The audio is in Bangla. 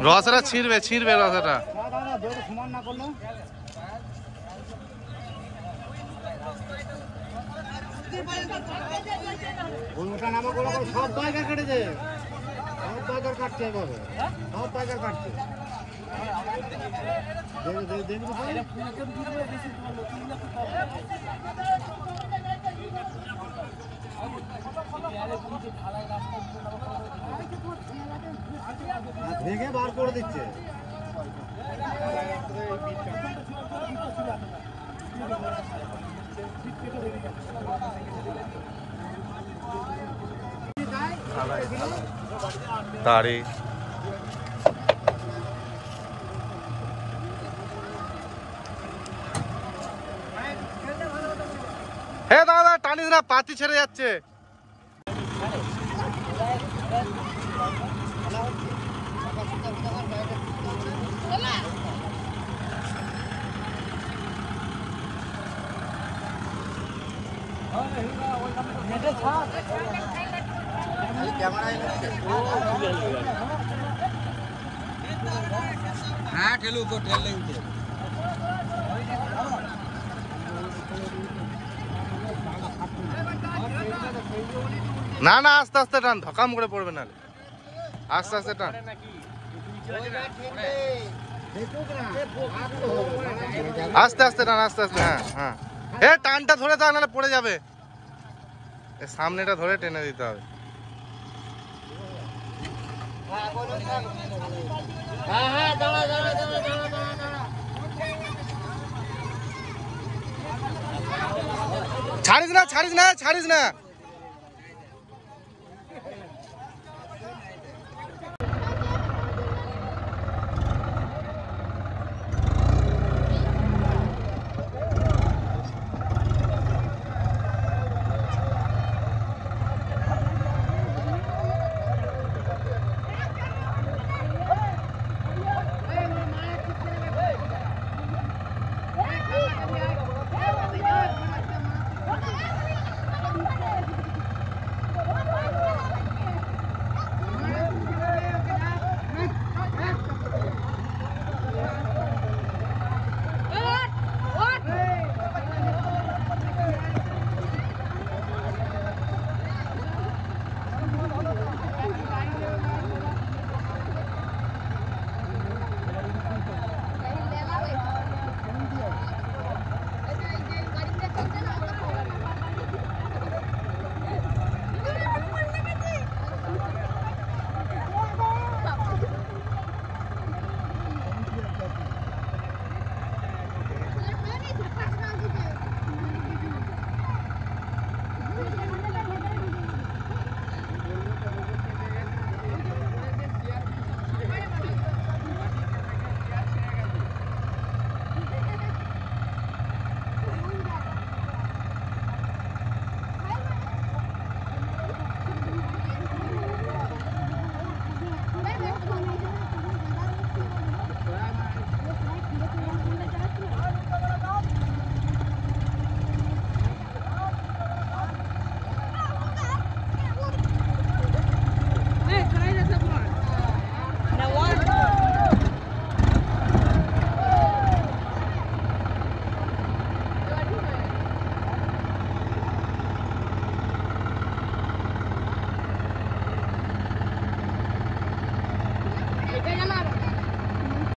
রসাটা ছিঁড়বে ছিঁড়বে রসাটা সব পাইকার সব সব কাটছে দেখবে দেখবে তো? আর ভেঙে বার করে দিচ্ছে। তাড়ি হে দাদা টানিস না পাতি ছেড়ে যাচ্ছে। হ্যাঁ ঠেলু তো ঠেলে না না আস্তে আস্তে টান ধকাম করে পড়বে না আস্তে আস্তে টান। আস্তে আস্তে টান, আস্তে আস্তে হ্যাঁ হ্যাঁ। এ, টানটা ধরে থাক, নাহলে পড়ে যাবে। সামনেটা ধরে টেনে দিতে হবে। হ্যাঁ হ্যাঁ দাঁড়া দাঁড়া ছাড়িস না ছাড়িস না ছাড়িস না।